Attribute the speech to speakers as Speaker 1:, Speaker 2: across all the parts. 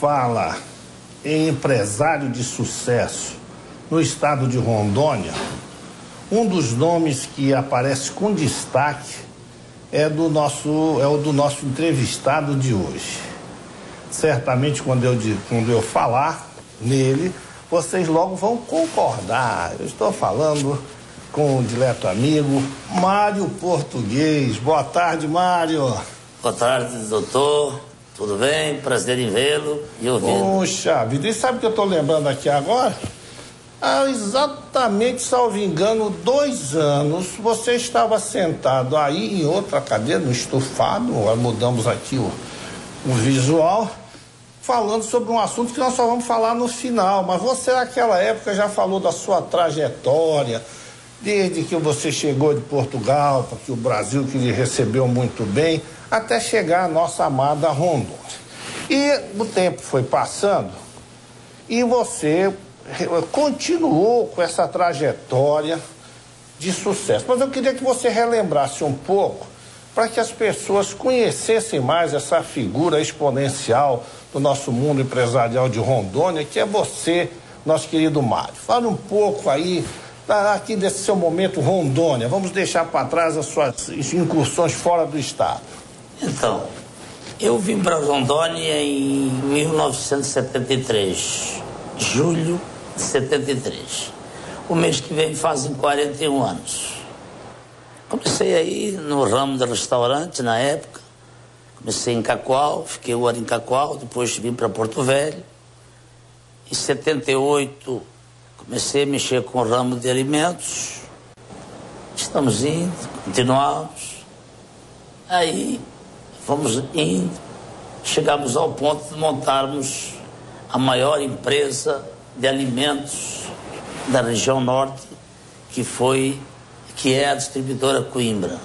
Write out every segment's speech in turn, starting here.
Speaker 1: fala em empresário de sucesso no estado de Rondônia, um dos nomes que aparece com destaque é do nosso é o do nosso entrevistado de hoje. Certamente quando eu quando eu falar nele, vocês logo vão concordar. Eu estou falando com o dileto amigo Mário Português. Boa tarde, Mário.
Speaker 2: Boa tarde, doutor. Tudo bem? Prazer em vê-lo e ouvi-lo.
Speaker 1: Poxa vida, e sabe o que eu estou lembrando aqui agora? Há exatamente, salvo engano, dois anos, você estava sentado aí em outra cadeira, no estufado, mudamos aqui o, o visual, falando sobre um assunto que nós só vamos falar no final. Mas você, naquela época, já falou da sua trajetória, desde que você chegou de Portugal, para que o Brasil que lhe recebeu muito bem, até chegar à nossa amada Rondônia. E o tempo foi passando e você continuou com essa trajetória de sucesso. Mas eu queria que você relembrasse um pouco para que as pessoas conhecessem mais essa figura exponencial do nosso mundo empresarial de Rondônia, que é você, nosso querido Mário. Fale um pouco aí aqui desse seu momento Rondônia. Vamos deixar para trás as suas incursões fora do estado.
Speaker 2: Então, eu vim para Rondônia em 1973, julho de 73. O mês que vem fazem 41 anos. Comecei aí no ramo de restaurante na época. Comecei em Cacoal, fiquei um ano em Cacoal, depois vim para Porto Velho. Em 78 comecei a mexer com o ramo de alimentos. Estamos indo, continuamos. Aí fomos indo, chegamos ao ponto de montarmos a maior empresa de alimentos da região norte, que foi que é a distribuidora Coimbra,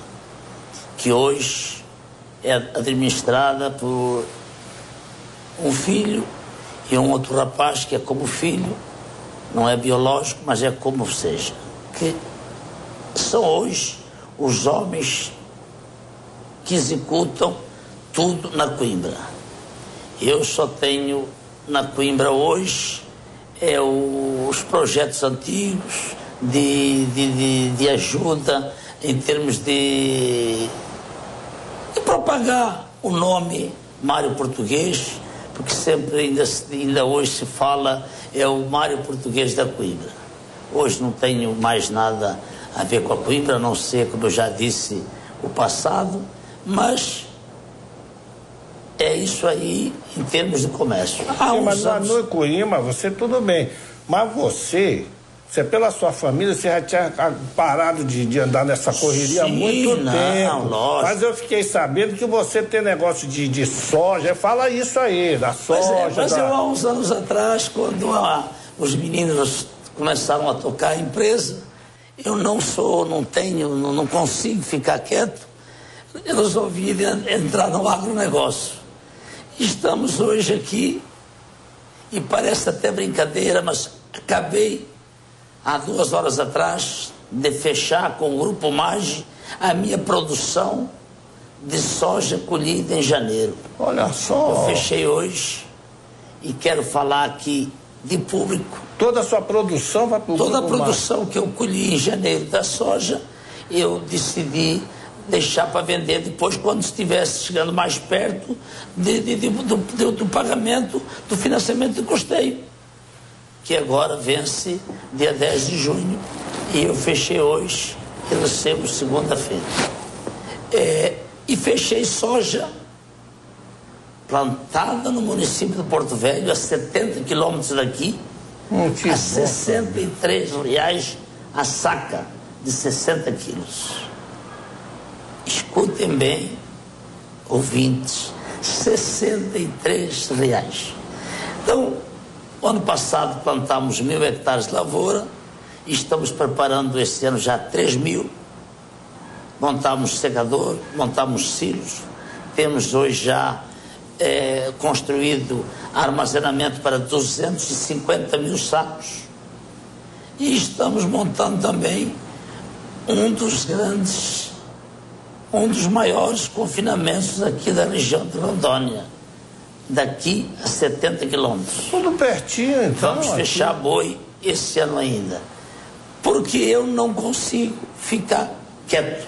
Speaker 2: que hoje é administrada por um filho e um outro rapaz que é como filho, não é biológico, mas é como seja, que são hoje os homens que executam tudo na Coimbra. Eu só tenho na Coimbra hoje é o, os projetos antigos de, de, de, de, ajuda em termos de, de propagar o nome Mário Português, porque sempre ainda, ainda hoje se fala é o Mário Português da Coimbra. Hoje não tenho mais nada a ver com a Coimbra, a não ser, como eu já disse, o passado, mas é isso aí em termos de comércio.
Speaker 1: Há Sim, mas anos... no Coimbra, você tudo bem. Mas você, você pela sua família, você já tinha parado de, de andar nessa correria
Speaker 2: Sim,
Speaker 1: há muito
Speaker 2: não,
Speaker 1: tempo.
Speaker 2: Lógico.
Speaker 1: Mas eu fiquei sabendo que você tem negócio de, de soja. Fala isso aí, da soja.
Speaker 2: Mas, é, mas
Speaker 1: da...
Speaker 2: eu há uns anos atrás, quando a, os meninos começaram a tocar a empresa, eu não sou, não tenho, não, não consigo ficar quieto. Eu resolvi entrar no agronegócio. Estamos hoje aqui, e parece até brincadeira, mas acabei há duas horas atrás de fechar com o Grupo Mage a minha produção de soja colhida em janeiro.
Speaker 1: Olha só.
Speaker 2: Eu fechei hoje e quero falar aqui de público.
Speaker 1: Toda a sua produção vai para o
Speaker 2: Toda a produção que eu colhi em janeiro da soja, eu decidi deixar para vender depois quando estivesse chegando mais perto de, de, de, do, do, pagamento do financiamento de custeio, que agora vence dia 10 de junho e eu fechei hoje e recebo segunda-feira. É, e fechei soja plantada no município de Porto Velho, a 70 quilômetros daqui, hum, a 63 reais a saca de 60 quilos. Escutem bem, ouvintes, 63 reais. Então, ano passado plantamos mil hectares de lavoura, estamos preparando este ano já 3 mil. Montamos secador, montamos silos, temos hoje já é, construído armazenamento para 250 mil sacos. E estamos montando também um dos grandes um dos maiores confinamentos aqui da região de Rondônia, daqui a 70 quilômetros.
Speaker 1: Tudo pertinho, então.
Speaker 2: Vamos fechar aqui. boi esse ano ainda. Porque eu não consigo ficar quieto.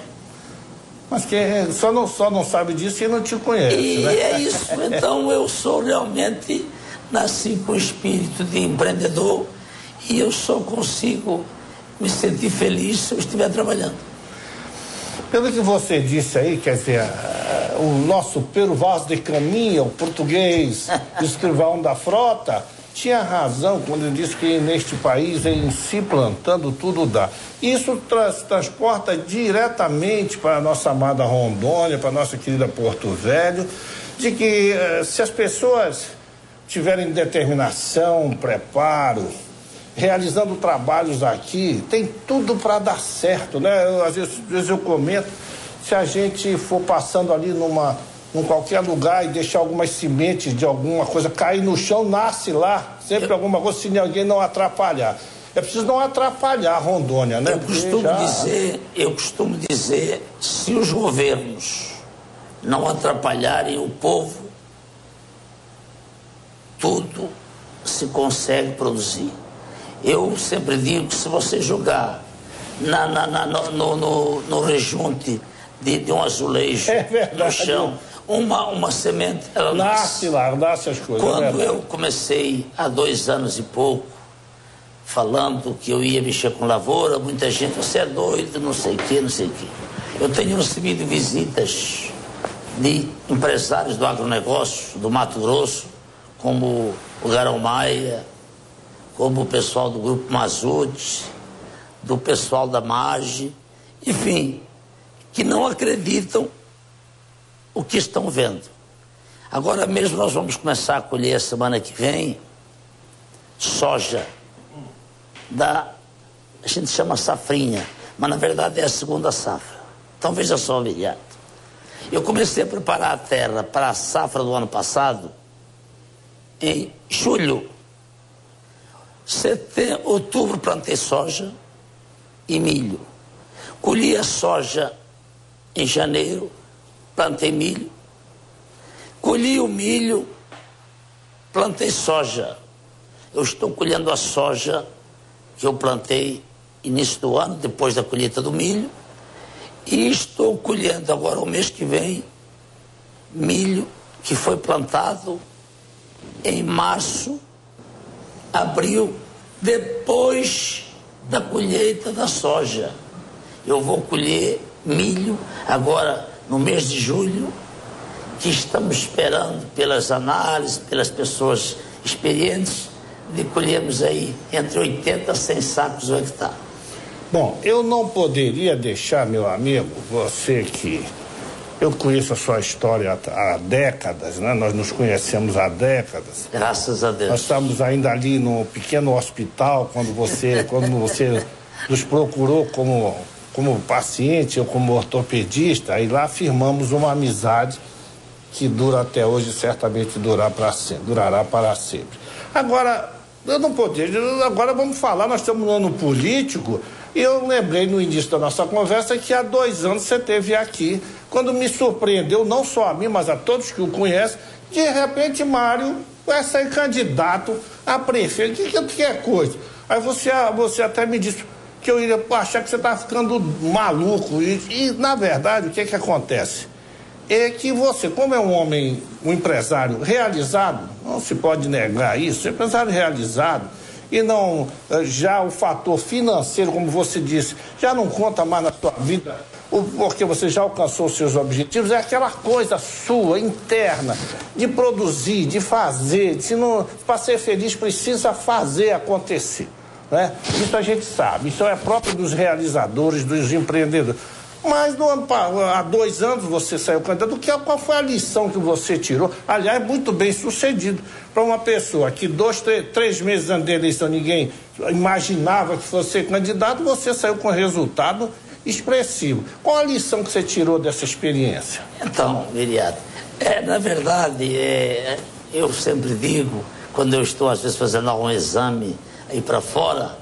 Speaker 1: Mas quem só não, só não sabe disso e não te conhece.
Speaker 2: E
Speaker 1: né?
Speaker 2: é isso. Então eu sou realmente, nasci com espírito de empreendedor e eu só consigo me sentir feliz se eu estiver trabalhando.
Speaker 1: Pelo que você disse aí, quer dizer, o nosso Pero Vaz de Caminha, o português, escrivão da frota, tinha razão quando ele disse que neste país, em si plantando, tudo dá. Isso trans, transporta diretamente para a nossa amada Rondônia, para a nossa querida Porto Velho, de que eh, se as pessoas tiverem determinação, preparo, realizando trabalhos aqui, tem tudo para dar certo, né? Eu, às, vezes, às vezes eu comento, se a gente for passando ali numa em qualquer lugar e deixar algumas sementes de alguma coisa cair no chão, nasce lá, sempre eu... alguma coisa, se alguém não atrapalhar. É preciso não atrapalhar a Rondônia, né?
Speaker 2: Eu costumo já... dizer, eu costumo dizer, se os governos não atrapalharem o povo, tudo se consegue produzir. Eu sempre digo que se você jogar na, na, na no, no, no, rejunte de, de, um azulejo
Speaker 1: é
Speaker 2: no chão, uma, uma semente, ela
Speaker 1: nasce. Nasce lá, nasce as coisas.
Speaker 2: É Quando é eu comecei há dois anos e pouco, falando que eu ia mexer com lavoura, muita gente, você é doido, não sei o que, não sei o que. Eu tenho recebido visitas de empresários do agronegócio do Mato Grosso, como o Garão Maia, como o pessoal do Grupo Mazute, do pessoal da MAGE, enfim, que não acreditam o que estão vendo. Agora mesmo nós vamos começar a colher semana que vem soja da a gente chama safrinha, mas na verdade é a segunda safra. Então veja só, Viriato. Eu comecei a preparar a terra para a safra do ano passado em julho. Setembro, outubro plantei soja e milho. Colhi a soja em janeiro, plantei milho. Colhi o milho, plantei soja. Eu estou colhendo a soja que eu plantei início do ano, depois da colheita do milho. E estou colhendo agora, o mês que vem, milho que foi plantado em março, abril, depois da colheita da soja. Eu vou colher milho agora no mês de julho, que estamos esperando pelas análises, pelas pessoas experientes, de colhermos aí entre 80 a 100 sacos o hectare.
Speaker 1: Bom, eu não poderia deixar, meu amigo, você que eu conheço a sua história há, décadas, né? Nós nos conhecemos há décadas.
Speaker 2: Graças a Deus.
Speaker 1: Nós estávamos ainda ali no pequeno hospital quando você, quando você nos procurou como como paciente, eu como ortopedista, e lá firmamos uma amizade que dura até hoje, certamente durar para sempre, durará para sempre. Agora, eu não poderia, agora vamos falar, nós estamos no ano político, e eu lembrei no início da nossa conversa que há dois anos você esteve aqui, quando me surpreendeu, não só a mim, mas a todos que o conhecem, de repente Mário vai sair candidato a prefeito, que, que, que é coisa? Aí você, você até me disse, que eu iria achar que você está ficando maluco. E, e, na verdade, o que que acontece? É que você, como é um homem, um empresário realizado, não se pode negar isso, empresário realizado, e não eh, já o fator financeiro, como você disse, já não conta mais na sua vida, porque você já alcançou seus objetivos, é aquela coisa sua, interna, de produzir, de fazer, se não para ser feliz precisa fazer acontecer. Né? Isso a gente sabe, isso é próprio dos realizadores, dos empreendedores. Mas no há dois anos você saiu candidato. Que, qual foi a lição que você tirou? Aliás, muito bem sucedido para uma pessoa que dois, três, três meses antes da eleição ninguém imaginava que fosse ser candidato, você saiu com resultado expressivo. Qual a lição que você tirou dessa experiência?
Speaker 2: Então, vereador, é, na verdade, é, eu sempre digo, quando eu estou às vezes fazendo algum exame aí para fora,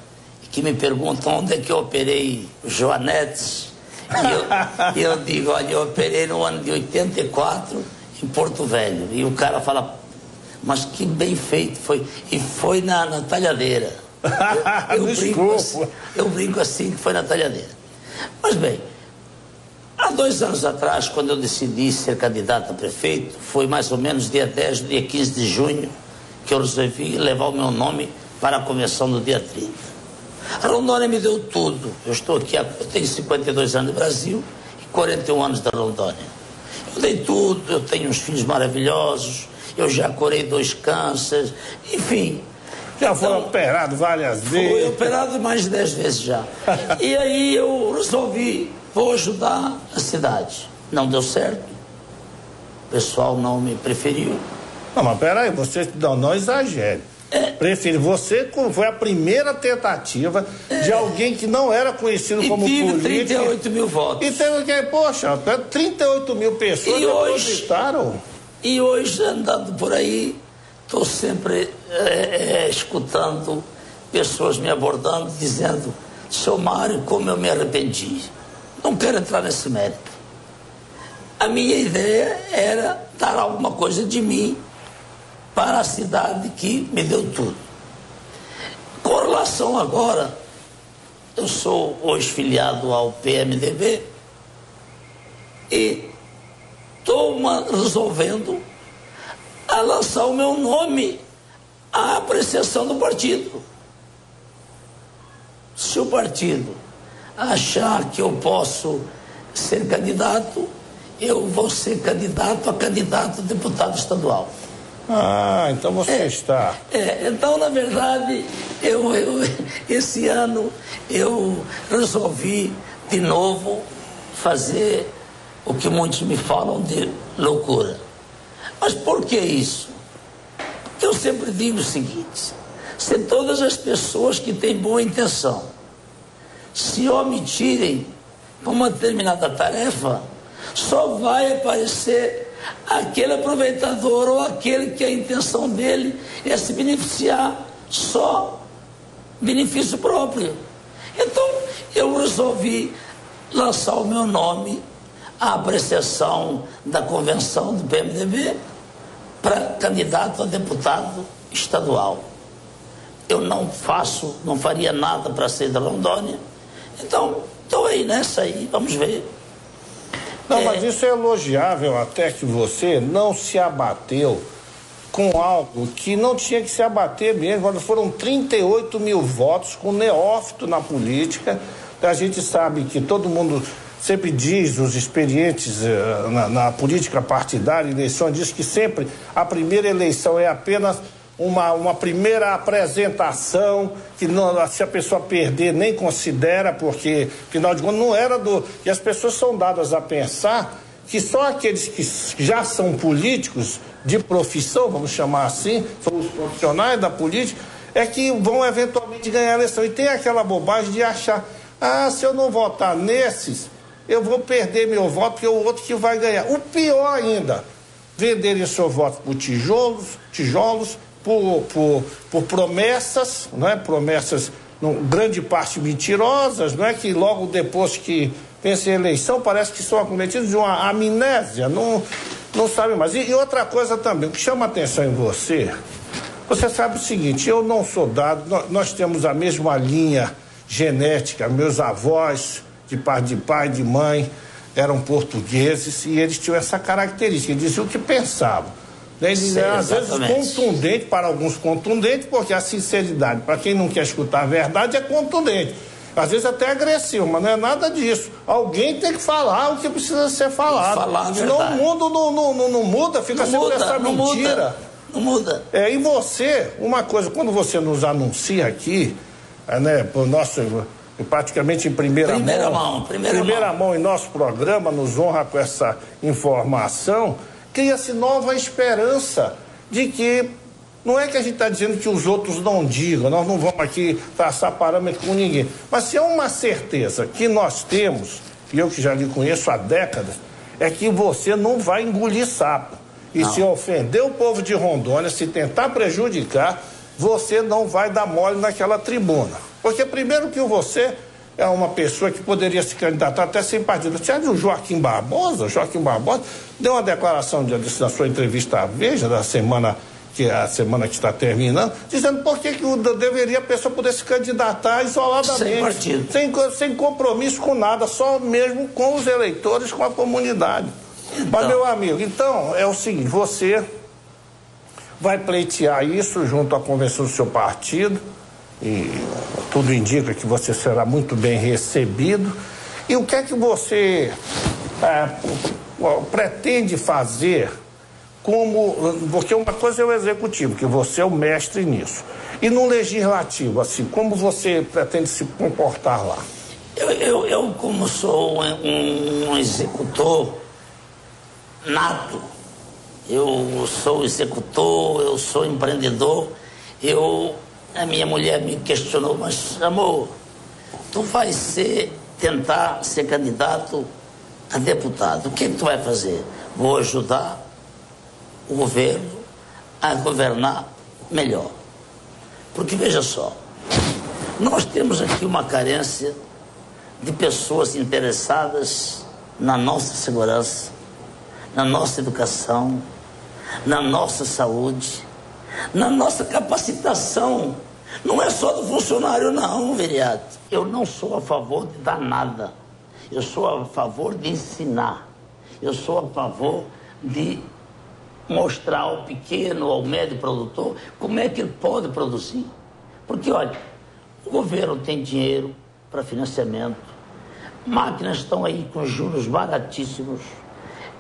Speaker 2: que me perguntam onde é que eu operei Joanetes. E eu, eu digo, olha, eu operei no ano de 84 em Porto Velho. E o cara fala, Mas que bem feito foi. E foi na, na talhadeira.
Speaker 1: Eu, eu, brinco assim,
Speaker 2: eu brinco assim que foi na talhadeira. Mas bem, há dois anos atrás, quando eu decidi ser candidato a prefeito, foi mais ou menos dia 10, dia 15 de junho, que eu resolvi levar o meu nome para a convenção do dia 30. A Rondônia me deu tudo. Eu estou aqui, eu tenho 52 anos no Brasil e 41 anos da Rondônia. Eu dei tudo, eu tenho uns filhos maravilhosos, eu já curei dois cânceres, enfim.
Speaker 1: Já foi então, operado várias vezes?
Speaker 2: Fui operado mais de dez vezes já. e aí eu resolvi, vou ajudar a cidade. Não deu certo, o pessoal não me preferiu.
Speaker 1: Não, mas peraí, você não, não exagere. É. Prefiro. Você foi a primeira tentativa é. de alguém que não era conhecido
Speaker 2: e
Speaker 1: como
Speaker 2: político. 38 mil votos.
Speaker 1: E teve que, poxa, 38 mil pessoas e hoje,
Speaker 2: E hoje, andando por aí, estou sempre é, é, escutando pessoas me abordando, dizendo, seu Mário, como eu me arrependi. Não quero entrar nesse mérito. A minha ideia era dar alguma coisa de mim para a cidade que me deu tudo. Com relação agora, eu sou hoje filiado ao PMDB e estou resolvendo a lançar o meu nome à apreciação do partido. Se o partido achar que eu posso ser candidato, eu vou ser candidato a candidato a deputado estadual.
Speaker 1: Ah, então você
Speaker 2: é,
Speaker 1: está.
Speaker 2: É, então, na verdade, eu, eu, esse ano eu resolvi de novo fazer o que muitos me falam de loucura. Mas por que isso? Porque eu sempre digo o seguinte: se todas as pessoas que têm boa intenção se omitirem uma determinada tarefa, só vai aparecer aquele aproveitador ou aquele que a intenção dele é se beneficiar só benefício próprio. Então eu resolvi lançar o meu nome à apreciação da convenção do PMDB para candidato a deputado estadual. Eu não faço, não faria nada para ser da Rondônia. Então, estou aí nessa aí, vamos ver.
Speaker 1: Não, é... mas isso é elogiável até que você não se abateu com algo que não tinha que se abater mesmo. Quando foram 38 mil votos com neófito na política. A gente sabe que todo mundo sempre diz, os experientes uh, na, na, política partidária, eleição, diz que sempre a primeira eleição é apenas uma, uma primeira apresentação, que não, se a pessoa perder nem considera, porque, afinal de contas, não era do. E as pessoas são dadas a pensar que só aqueles que já são políticos de profissão, vamos chamar assim, são os profissionais da política, é que vão eventualmente ganhar a eleição. E tem aquela bobagem de achar, ah, se eu não votar nesses, eu vou perder meu voto, porque é o outro que vai ganhar. O pior ainda, venderem seu voto por tijolos, tijolos, por, por, por promessas, não é? promessas, grande parte mentirosas, não é? que logo depois que pensa em eleição parece que são acometidos de uma amnésia, não, não sabe mais. E, e outra coisa também, o que chama atenção em você, você sabe o seguinte, eu não sou dado, nós, nós temos a mesma linha genética, meus avós, de pai de pai, de mãe, eram portugueses e eles tinham essa característica, eles diziam o que pensavam. Né? Ele é, às vezes contundente, para alguns contundente, porque a sinceridade, para quem não quer escutar a verdade, é contundente. Às vezes até agressivo, mas não é nada disso. Alguém tem que falar o que precisa ser falado.
Speaker 2: Falar
Speaker 1: Senão o mundo não, não, não, não, muda, fica não sempre muda, essa
Speaker 2: não
Speaker 1: mentira.
Speaker 2: Muda, não muda.
Speaker 1: É, e você, uma coisa, quando você nos anuncia aqui, é, né, por nosso, praticamente em primeira,
Speaker 2: primeira
Speaker 1: mão,
Speaker 2: mão, primeira,
Speaker 1: primeira
Speaker 2: mão.
Speaker 1: mão em nosso programa, nos honra com essa informação cria-se nova esperança de que não é que a gente está dizendo que os outros não digam, nós não vamos aqui traçar parâmetro com ninguém, mas se é uma certeza que nós temos, e eu que já lhe conheço há décadas, é que você não vai engolir sapo. E não. se ofender o povo de Rondônia, se tentar prejudicar, você não vai dar mole naquela tribuna. Porque primeiro que você é uma pessoa que poderia se candidatar até sem partido. Tinha o Joaquim Barbosa, Joaquim Barbosa deu uma declaração de, na sua entrevista à Veja da semana que é a semana que está terminando, dizendo por que, que deveria a pessoa poder se candidatar isoladamente. Sem
Speaker 2: partido.
Speaker 1: Sem, sem compromisso com nada, só mesmo com os eleitores, com a comunidade. Então. Mas, meu amigo, então é o seguinte, você vai pleitear isso junto à convenção do seu partido, e tudo indica que você será muito bem recebido. E o que é que você é, pretende fazer como. Porque uma coisa é o executivo, que você é o mestre nisso. E no legislativo, assim, como você pretende se comportar lá?
Speaker 2: Eu, eu, eu como sou um, um executor nato, eu sou executor, eu sou empreendedor, eu. A minha mulher me questionou, mas amor, tu vai ser, tentar ser candidato a deputado, o que, que tu vai fazer? Vou ajudar o governo a governar melhor. Porque veja só, nós temos aqui uma carência de pessoas interessadas na nossa segurança, na nossa educação, na nossa saúde, na nossa capacitação. Não é só do funcionário, não, vereado. Eu não sou a favor de dar nada. Eu sou a favor de ensinar. Eu sou a favor de mostrar ao pequeno, ao médio produtor, como é que ele pode produzir. Porque, olha, o governo tem dinheiro para financiamento, máquinas estão aí com juros baratíssimos,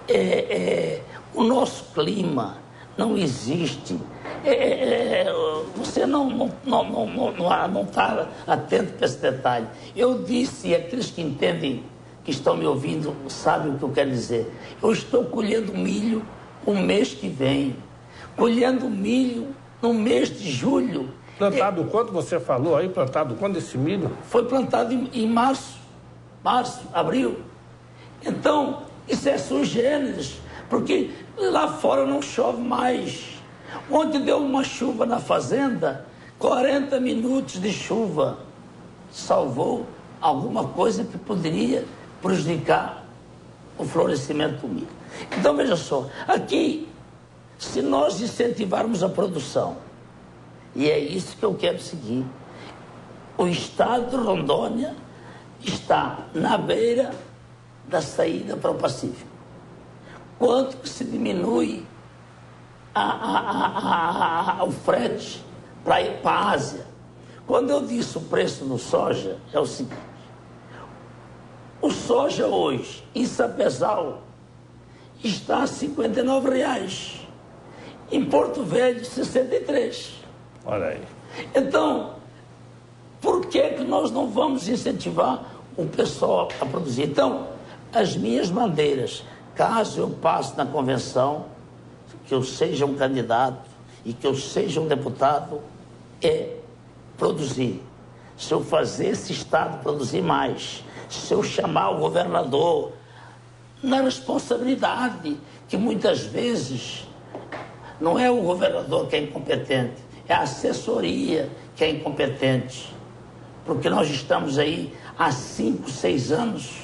Speaker 2: é, é, o nosso clima não existe. É, é, é você não está não, não, não, não, não tá atento para esse detalhe. Eu disse, e aqueles que entendem, que estão me ouvindo, sabem o que eu quero dizer. Eu estou colhendo milho o mês que vem, colhendo milho no mês de julho.
Speaker 1: Plantado é, quanto você falou aí? Plantado quando esse milho?
Speaker 2: Foi plantado em, em março, março, abril. Então, isso é sui generis, porque lá fora não chove mais. Ontem deu uma chuva na fazenda, 40 minutos de chuva salvou alguma coisa que poderia prejudicar o florescimento do milho. Então veja só, aqui, se nós incentivarmos a produção, e é isso que eu quero seguir, o estado de Rondônia está na beira da saída para o Pacífico. Quanto que se diminui a, a, a, o frete para ir para a Ásia? Quando eu disse o preço do soja, é o seguinte: o soja hoje, em Sapezal, está a 59 reais. Em Porto Velho, 63.
Speaker 1: Olha aí.
Speaker 2: Então, por que, que nós não vamos incentivar o pessoal a produzir? Então, as minhas bandeiras, caso eu passe na convenção, que eu seja um candidato e que eu seja um deputado, é produzir. Se eu fazer esse Estado produzir mais, se eu chamar o governador, na responsabilidade, que muitas vezes não é o governador que é incompetente, é a assessoria que é incompetente. Porque nós estamos aí há cinco, seis anos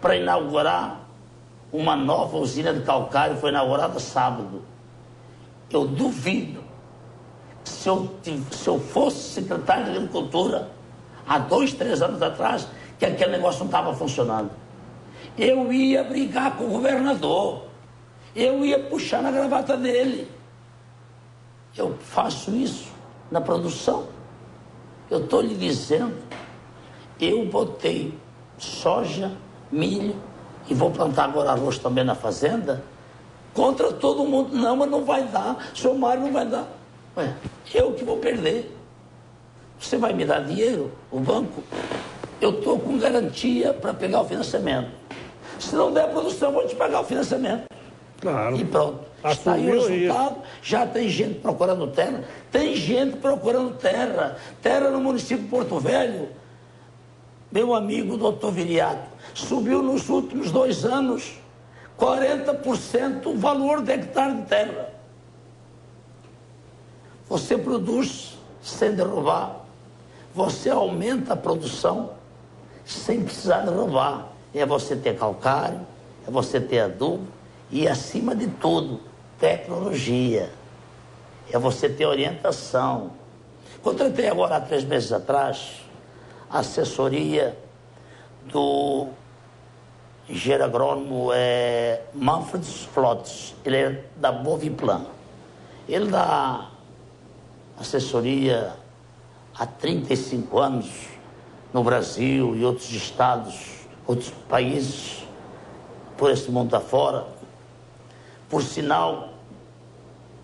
Speaker 2: para inaugurar uma nova usina de calcário, foi inaugurada sábado. Eu duvido, se eu, se eu fosse secretário de Agricultura, há dois, três anos atrás, que aquele negócio não estava funcionando eu ia brigar com o governador, eu ia puxar na gravata dele. Eu faço isso na produção. Eu estou lhe dizendo, eu botei soja, milho e vou plantar agora arroz também na fazenda, contra todo mundo. Não, mas não vai dar, senhor Mário não vai dar. Ué, eu que vou perder. Você vai me dar dinheiro, o banco? Eu estou com garantia para pegar o financiamento. Se não der produção, vou te pagar o financiamento.
Speaker 1: Claro.
Speaker 2: E pronto. Está aí o resultado. Já tem gente procurando terra. Tem gente procurando terra. Terra no município de Porto Velho. Meu amigo doutor Viriato, subiu nos últimos dois anos 40% o valor de hectare de terra. Você produz sem derrubar. Você aumenta a produção sem precisar derrubar é você ter calcário, é você ter adubo e, acima de tudo, tecnologia. é você ter orientação. Contratei agora, há três meses atrás, assessoria do engenheiro agrônomo é Manfred Flottes, ele é da Boviplan. Ele dá assessoria há 35 anos no Brasil e outros estados, outros países, por esse mundo afora. Por sinal,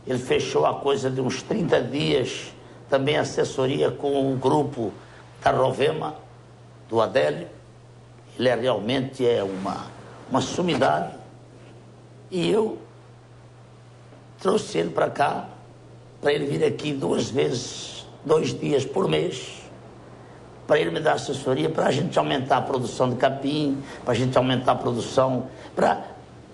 Speaker 2: ele fechou a coisa de uns 30 dias, também assessoria com o grupo da Rovema, do Adélio. Ele é, realmente é uma, uma sumidade. E eu trouxe ele para cá, para ele vir aqui duas vezes, dois dias por mês, para ele me dar assessoria, para a gente aumentar a produção de capim, para a gente aumentar a produção, para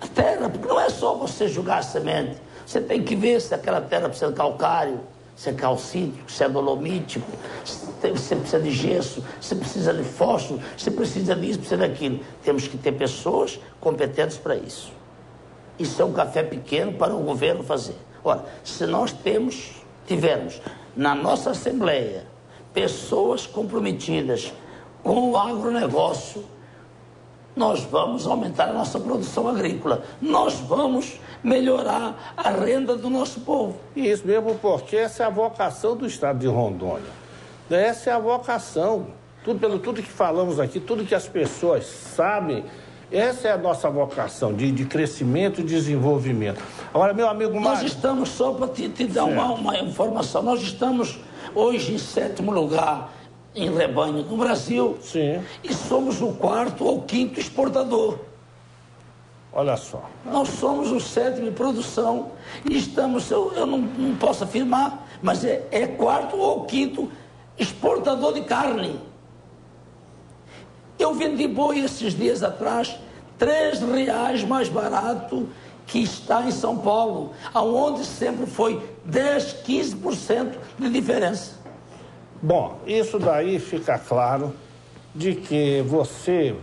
Speaker 2: a terra, porque não é só você jogar a semente, você tem que ver se aquela terra precisa de calcário, se é calcítico, se é dolomítico, se você precisa de gesso, se precisa de fósforo, se precisa disso, precisa daquilo. Temos que ter pessoas competentes para isso. Isso é um café pequeno para o governo fazer. Ora, se nós temos, tivermos na nossa Assembleia pessoas comprometidas com o agronegócio, nós vamos aumentar a nossa produção agrícola, nós vamos melhorar a renda do nosso povo.
Speaker 1: Isso mesmo, porque essa é a vocação do estado de Rondônia. Essa é a vocação. Tudo pelo tudo que falamos aqui, tudo que as pessoas sabem, essa é a nossa vocação de, de crescimento e desenvolvimento. Agora, meu amigo
Speaker 2: Mário... Nós estamos, só para te, te, dar uma, uma informação, nós estamos hoje em sétimo lugar em rebanho no Brasil.
Speaker 1: Sim.
Speaker 2: E somos o quarto ou quinto exportador.
Speaker 1: Olha só.
Speaker 2: Nós somos o sétimo em produção e estamos, eu, eu não, não, posso afirmar, mas é, é quarto ou quinto exportador de carne. Eu vendi boi esses dias atrás, três reais mais barato que está em São Paulo, aonde sempre foi 10, 15% de diferença.
Speaker 1: Bom, isso daí fica claro de que você,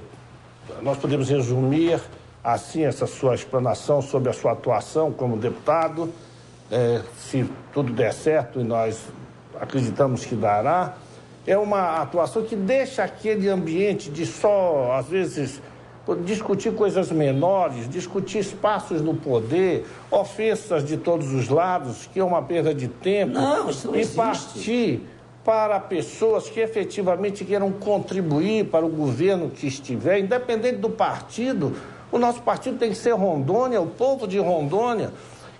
Speaker 1: nós podemos resumir assim essa sua explanação sobre a sua atuação como deputado, é, se tudo der certo e nós acreditamos que dará, é uma atuação que deixa aquele ambiente de só, às vezes, discutir coisas menores, discutir espaços no poder, ofensas de todos os lados, que é uma perda de tempo,
Speaker 2: não, isso não
Speaker 1: e partir para pessoas que efetivamente queiram contribuir para o governo que estiver, independente do partido. O nosso partido tem que ser Rondônia, o povo de Rondônia,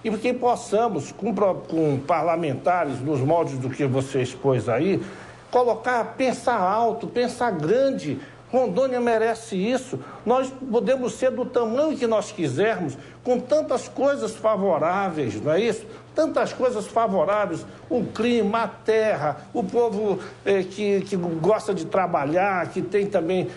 Speaker 1: e que possamos, com, com parlamentares, nos moldes do que você expôs aí, colocar, pensar alto, pensar grande. Rondônia merece isso. Nós podemos ser do tamanho que nós quisermos, com tantas coisas favoráveis, não é isso? tantas coisas favoráveis, o clima, a terra, o povo eh, que, que gosta de trabalhar, que tem também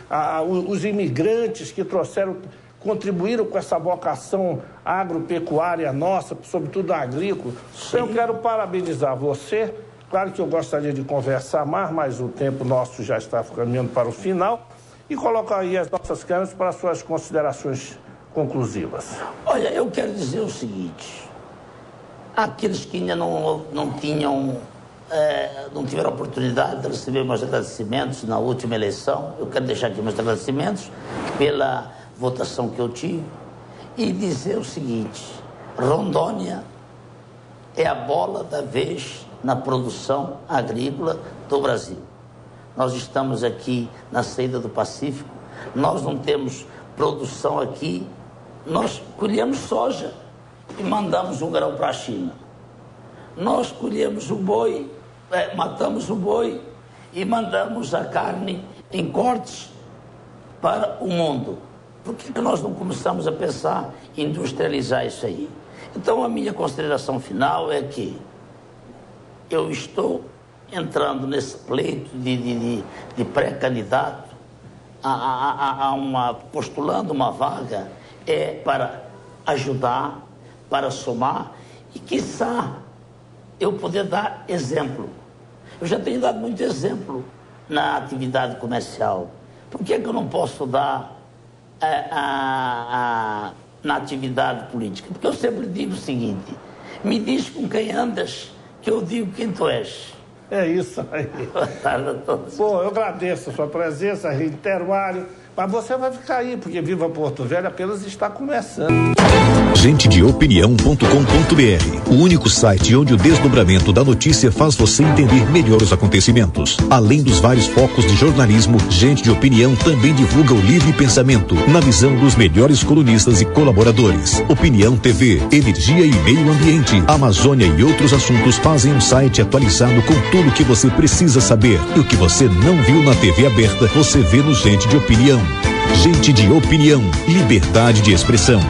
Speaker 1: os imigrantes que trouxeram, contribuíram com essa vocação agropecuária nossa, sobretudo agrícola. Sim. Eu quero parabenizar você. Claro que eu gostaria de conversar mais, mas o tempo nosso já está caminhando para o final. E colocar aí as nossas câmeras para suas considerações conclusivas.
Speaker 2: Olha, eu quero dizer o seguinte Aqueles que ainda não, não tinham, é, não tiveram oportunidade de receber meus agradecimentos na última eleição, eu quero deixar aqui meus agradecimentos pela votação que eu tive e dizer o seguinte: Rondônia é a bola da vez na produção agrícola do Brasil. Nós estamos aqui na saída do Pacífico, nós não temos produção aqui, nós colhemos soja e mandamos o grão para a China. Nós colhemos o boi, é, matamos o boi e mandamos a carne em cortes para o mundo. Por que, que nós não começamos a pensar em industrializar isso aí? Então, a minha consideração final é que eu estou entrando nesse pleito de, de, de, pré-candidato a, a, a, uma, postulando uma vaga é para ajudar para somar e, quiçá, eu poder dar exemplo. Eu já tenho dado muito exemplo na atividade comercial. Por que, é que eu não posso dar é, a, a, na atividade política? Porque eu sempre digo o seguinte: me diz com quem andas que eu digo quem tu és.
Speaker 1: É isso aí.
Speaker 2: Boa tarde a todos.
Speaker 1: Bom, eu agradeço a sua presença, reitero, Mário. Mas você vai ficar aí, porque Viva Porto Velho apenas está começando.
Speaker 3: Gentedeopinião.com.br, o único site onde o desdobramento da notícia faz você entender melhor os acontecimentos. Além dos vários focos de jornalismo, Gente de Opinião também divulga o livre pensamento, na visão dos melhores colunistas e colaboradores. Opinião TV, energia e meio ambiente, Amazônia e outros assuntos fazem um site atualizado com tudo o que você precisa saber. E o que você não viu na TV aberta, você vê no Gente de Opinião. Gente de opinião, liberdade de expressão.